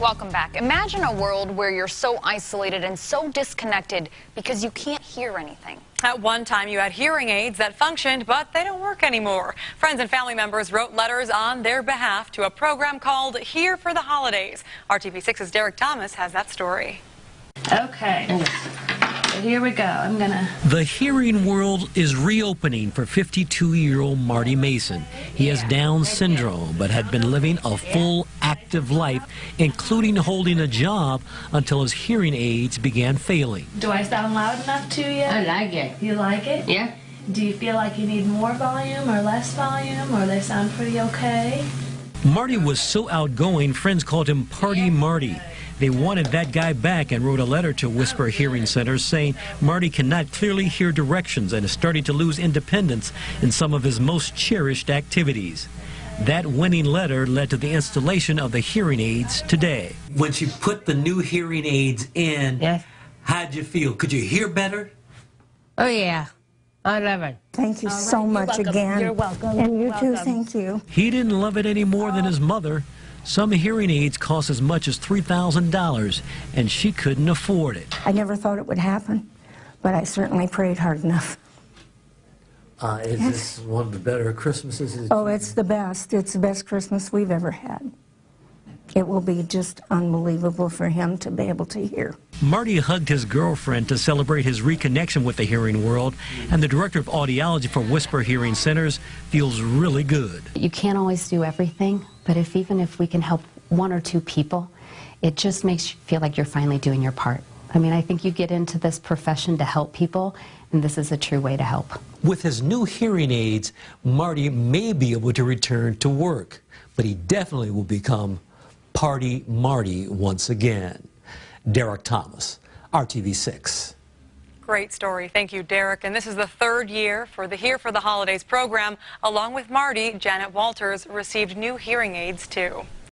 Welcome back. Imagine a world where you're so isolated and so disconnected because you can't hear anything. At one time, you had hearing aids that functioned, but they don't work anymore. Friends and family members wrote letters on their behalf to a program called Hear for the Holidays. RTV6's Derek Thomas has that story. Okay. So here we go. I'm gonna. The hearing world is reopening for 52 year old Marty Mason. He has Down syndrome, but had been living a full, active life, including holding a job until his hearing aids began failing. Do I sound loud enough to you? I like it. You like it? Yeah. Do you feel like you need more volume or less volume, or they sound pretty okay? Marty was so outgoing, friends called him Party Marty. They wanted that guy back and wrote a letter to Whisper Hearing Center saying Marty cannot clearly hear directions and is starting to lose independence in some of his most cherished activities. That winning letter led to the installation of the hearing aids today. When she put the new hearing aids in, Yes. how'd you feel? Could you hear better? Oh yeah. I love it. Thank you so much again. You're welcome. And you too, Welcome. thank you. He didn't love it any more than his mother. Some hearing aids cost as much as $3,000, and she couldn't afford it. I never thought it would happen, but I certainly prayed hard enough. Uh, is this one of the better Christmases? Oh, it's the best. It's the best Christmas we've ever had. It will be just unbelievable for him to be able to hear. Marty hugged his girlfriend to celebrate his reconnection with the hearing world, and the director of audiology for Whisper Hearing Centers feels really good. You can't always do everything, but if even if we can help one or two people, it just makes you feel like you're finally doing your part. I mean, I think you get into this profession to help people, and this is a true way to help. With his new hearing aids, Marty may be able to return to work, but he definitely will become Party Marty once again. Derek Thomas, RTV6. Great story. Thank you, Derek. And this is the third year for the Hear for the Holidays program. Along with Marty, Janet Walters received new hearing aids, too.